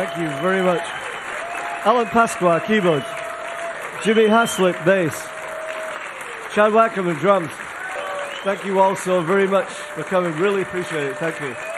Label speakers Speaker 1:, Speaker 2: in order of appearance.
Speaker 1: Thank you very much. Alan Pasqua, keyboards. Jimmy Haslip, bass. Chad Wackerman, drums. Thank you all so very much for coming. Really appreciate it. Thank you.